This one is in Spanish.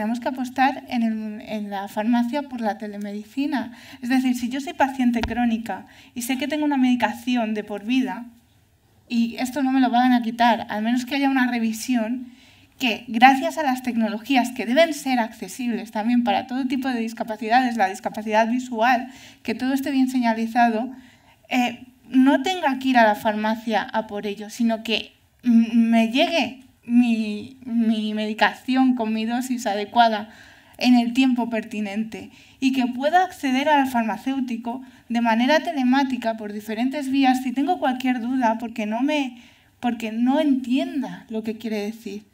tenemos que apostar en, en, la farmacia por la telemedicina. Es decir, si yo soy paciente crónica y sé que tengo una medicación de por vida, y esto no me lo van a quitar, al menos que haya una revisión, que gracias a las tecnologías que deben ser accesibles también para todo tipo de discapacidades, la discapacidad visual, que todo esté bien señalizado, eh, no tenga que ir a la farmacia a por ello, sino que me llegue mi, mi medicación con mi dosis adecuada en el tiempo pertinente y que pueda acceder al farmacéutico de manera telemática por diferentes vías si tengo cualquier duda porque no me porque no entienda lo que quiere decir.